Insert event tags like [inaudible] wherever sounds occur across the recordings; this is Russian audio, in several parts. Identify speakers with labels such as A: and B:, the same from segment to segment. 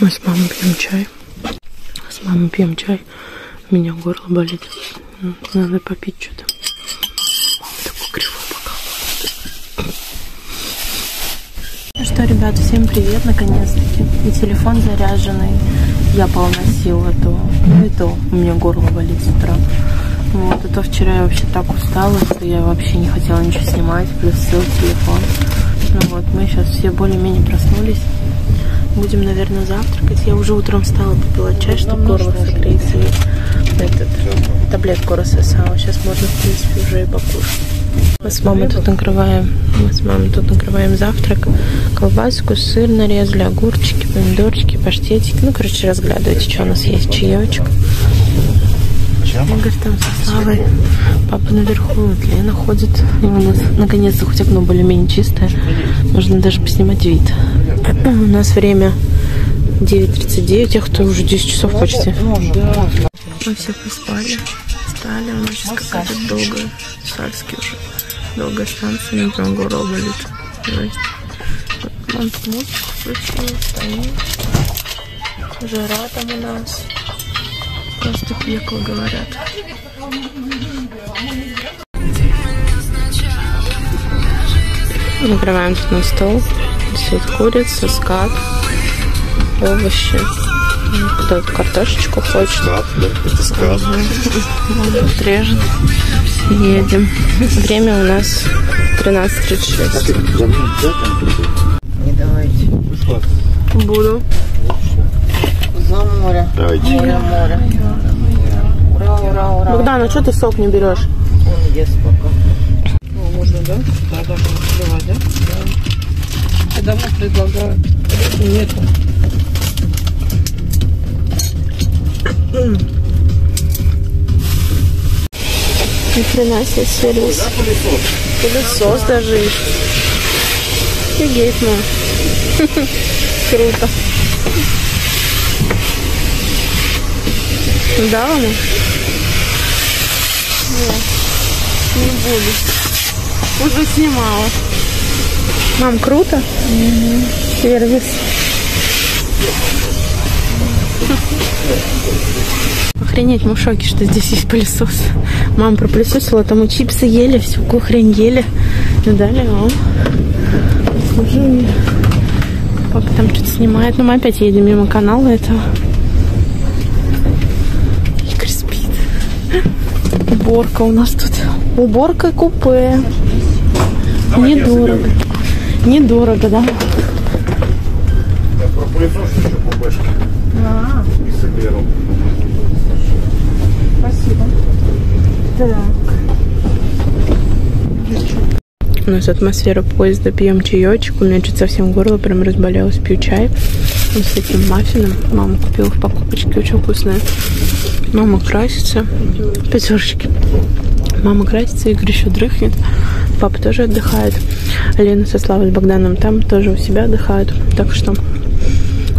A: Мы с мамой пьем чай. С мамой пьем чай. У меня горло болит. Надо попить что-то. Мама такой кривой бокал. Ну что, ребят, всем привет, наконец-таки. И телефон заряженный. Я полна сил, а то, ну и то у меня горло болит с утра. Вот, а то вчера я вообще так устала, что я вообще не хотела ничего снимать, плюс сел телефон. Ну вот, мы сейчас все более-менее проснулись. Будем, наверное, завтракать. Я уже утром встала, попила чай, чтобы горло согреется. И этот, таблетку рассосала. Сейчас можно, в принципе, уже и покушать. Мы с мамой тут накрываем, мы с мамой тут накрываем завтрак. Колбаску, сыр нарезали, огурчики, помидорчики, паштетики. Ну, короче, разглядывайте, что у нас есть. Чаечек. Игорь там со Славой. Папа наверху, вот Лена ходит. И у нас наконец-то хоть окно более-менее чистое. Можно даже поснимать вид. У нас время 9.39, тех, кто уже 10 часов почти. Мы все поспали, встали, у нас сейчас какая-то долгая, сальский уже, долгая станция, мне прям горло болит. Музыку включила, стоит. Жара там у нас. Просто пекло, говорят. Накрываем тут на стол. Здесь вот курица, скат, овощи. Кто-то картошечку хочет.
B: Скат, да? Это скат.
A: Тут режет. Едем. Время у нас 13.36.
C: Не давайте.
A: Буду.
C: За море.
B: Давайте.
C: Море, море. Ура, ура, ура.
A: Богдан, а что ты сок не берешь?
C: Он ест пока. О, можно, да? Да, да, можно сливать, да? Да. Я давно предлагаю. Нету.
A: Ни хрена себе сервис. Пылесос даже есть. Офигеть, ну. [laughs] Круто. Да, мама? Буду. Уже снимала. Мам, круто? Сервис. Охренеть, мы в шоке, что здесь есть пылесос. Мама пропылесосила, там мы чипсы ели, всякую хрень ели. И дали вам. Служили. Папа там что-то снимает. Но мы опять едем мимо канала этого. Игорь спит. Уборка у нас тут. Уборка купе. Недорого. Недорого, да?
B: Я пропылесос еще по бэшке. И соберу.
A: У нас атмосфера поезда, пьем чаечек. У меня что-то совсем горло прям разболелось. Пью чай Вот с этим маффином. Мама купила в покупочке, очень вкусная. Мама красится. Пятерочки. Мама красится, Игорь еще дрыхнет. Папа тоже отдыхает. Лена со Славой с Богданом там тоже у себя отдыхают. Так что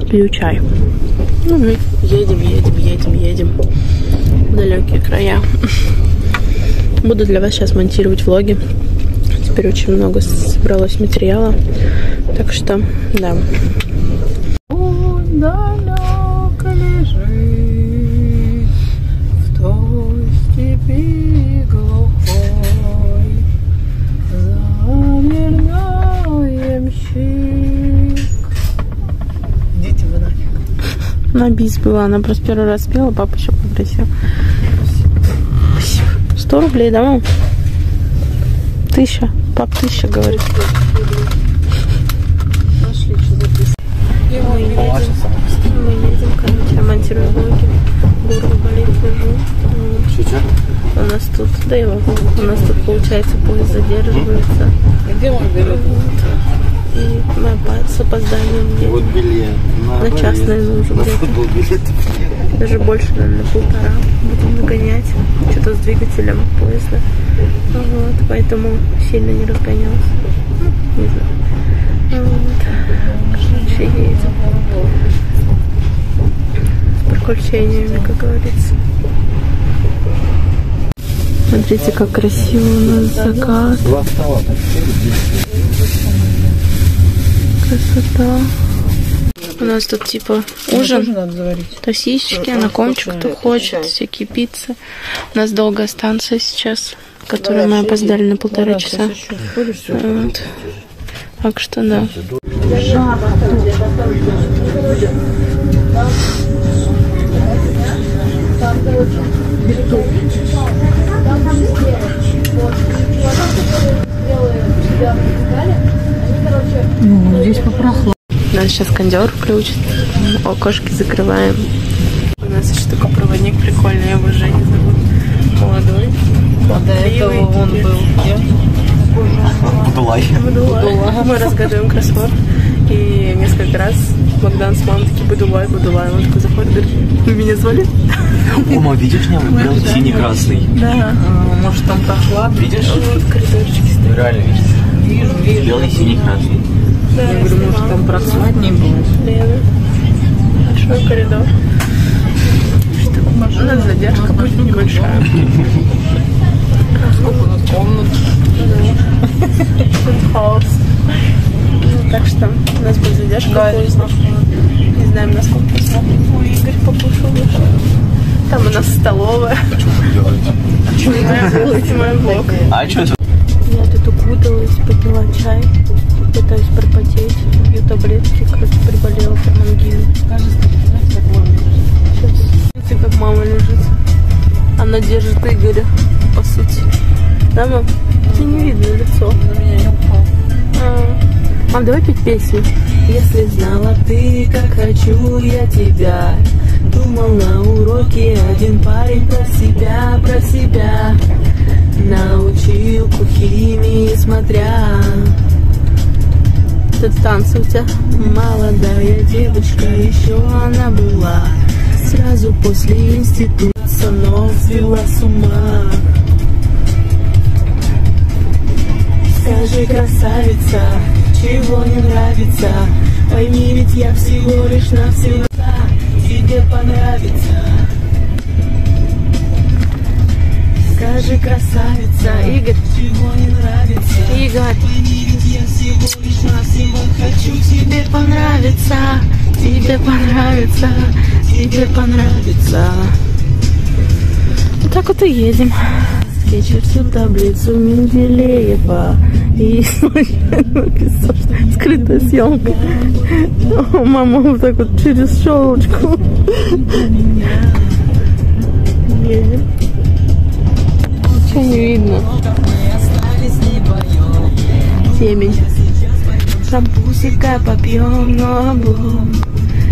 A: пью чай. Ну, мы едем, едем, едем, едем в далекие края. [laughs] Буду для вас сейчас монтировать влоги. Теперь очень много собралось материала. Так что, да.
C: далеко
A: На бис была, она просто первый раз пела, папа еще попросил. Спасибо. Сто рублей, да, мам? Тысяча. Пап, тысяча, говорит.
C: Нашли, что записать.
A: Мы едем, мы едем, короче, я монтирую влоги. Горло болит, лежу.
B: Сейчас?
A: У нас тут, да и у нас тут, получается, поезд задерживается.
C: Где он берет?
A: И мы с опозданием едем.
B: Вот билет.
A: На частный нужен
B: На футбол билет.
A: Даже больше, наверное, на полтора. Будем нагонять. Что-то с двигателем поезда. Вот, поэтому сильно не разгонялся. Ну, не знаю. Вот. Короче, едем. С приключениями, как говорится. Смотрите, как красиво у нас закат.
B: Два стола. так,
A: Красота. У нас тут типа
C: Ужин Ну,
A: на
C: там
A: кончик,
C: вкусная,
A: кто хочет, всякие пиццы. У нас долгая станция сейчас, в которой мы опоздали на полтора часа. Вот. Так что да.
C: Ну, здесь попрохло.
A: Нас сейчас кондер включит. Окошки закрываем. У нас еще такой проводник прикольный, я его Женя зовут. Молодой.
C: До этого он был. Я?
B: Будулай.
A: Мы разгадываем кроссворд. И несколько раз Богдан с мамой такие Будулай, Будулай. Он такой заходит, говорит, вы меня звали?
D: Ома, видишь, не белый, синий-красный.
A: Да.
C: А, Может, там прохладно?
D: Видишь?
A: Вот коридорчики стоят.
D: Реально видишь?
C: Вижу, вижу.
D: Белый, синий-красный.
A: Да,
C: Я говорю, может, там прохладнее будет.
A: Лена. Большой коридор. У нас задержка будет небольшая.
C: Сколько у нас комнат?
A: Хаос. Ну, Так что у нас будет задержка
C: Да.
A: Не знаем, насколько посмотрим. Ой, Игорь покушал. Там у нас столовая. Снимаем снимаем влог.
D: А что это?
A: Я тут укуталась, попила чай, пытаюсь пропотеть, пью таблетки, короче, приболела прям ангиной. Сейчас. Видите, как мама лежит. Она держит Игоря, по сути. Да, мам? Тебе не видно лицо. А. Мам, давай петь песню. Если знала ты, как хочу я тебя Думал на уроке один парень про себя, про себя Научил химии смотря у тебя Молодая девочка, еще она была Сразу после института, но свела с ума Скажи, красавица, чего не нравится? Пойми, ведь я всего лишь навсегда тебе понравится. Красавица, Игорь, чего не нравится? Игорь, пойми, ведь я всего лишь навсего хочу тебе понравиться, тебе понравится, тебе понравится. Вот так вот и едем. Чертил таблицу Менделеева и [laughs] скрытая съемка. О, мама вот так вот через щелочку. Едем. Ничего не видно. Темень. Шампусика попьем, но облом.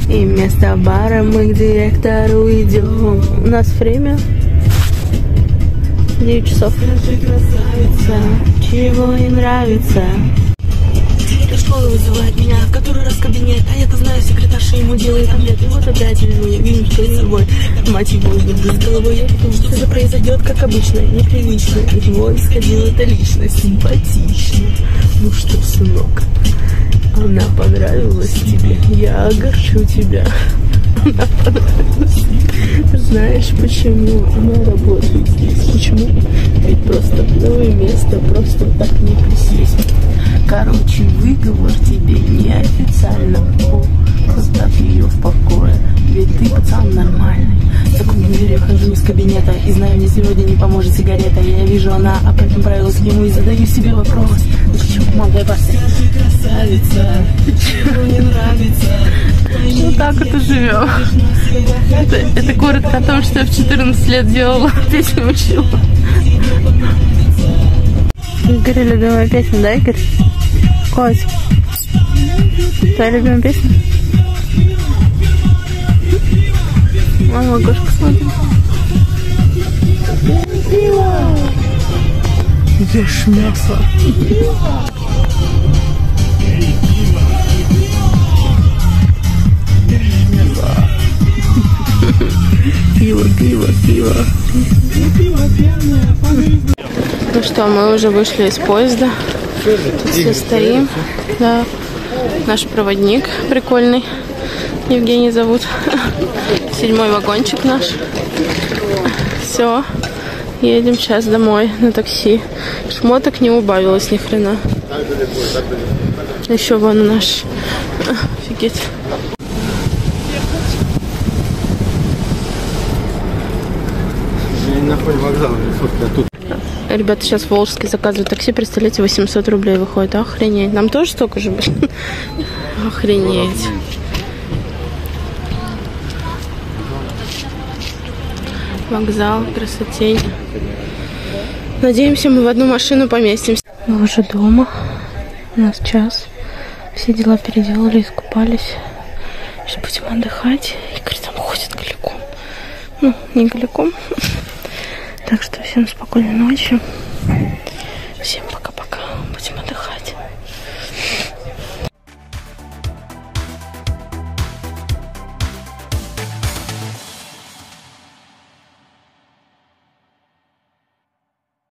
A: И вместо бара мы к директору идем. У нас время 9 часов. Чего не нравится? Школы вызывает меня в который раз кабинет А я-то знаю, секретарша ему делает омлет И вот опять вижу, я вижу, с собой. Мать его, держу с головой Я потому что это произойдет, как обычно Непривычно, от него исходила эта личность Симпатично Ну что, сынок, она понравилась тебе? Я огорчу тебя. Знаешь, почему она работает здесь? Почему? Ведь просто новое место просто так не присесть. Короче, выговор тебе неофициально. О, оставь ее в покое. Ведь ты пацан нормальный. В таком универе хожу из кабинета И знаю, мне сегодня не поможет сигарета. Я вижу, она об этом правилась к нему И задаю себе вопрос. Почему, мам, дай поставь Красавица, чего не нравится? Вот так вот и живем это, это коротко о том, что я в 14 лет делала [laughs] Песню учила Игорь, любимая песня, да, Игорь? Коть Твоя любимая песня? Мама, окошко смотрит. Ешь мясо. Пиво, пиво, пиво. Ну что, мы уже вышли из поезда. Тут все стоим. Да. Наш проводник прикольный. Евгений зовут. [laughs] Седьмой вагончик наш. Все. Едем сейчас домой на такси. Шмоток не убавилось ни хрена. Еще вон наш. [laughs] Офигеть.
B: Находим вокзал, а тут
A: Ребята сейчас в Волжске заказывают такси, представляете, 800 рублей выходит. Охренеть. Нам тоже столько же, блин? [laughs] Охренеть. Вокзал, красотень. Надеемся, мы в одну машину поместимся. Мы уже дома. У нас час. Все дела переделали, искупались. Сейчас будем отдыхать. Игорь там ходит голиком. Ну, не голиком. [laughs] Так что всем спокойной ночи. Всем пока.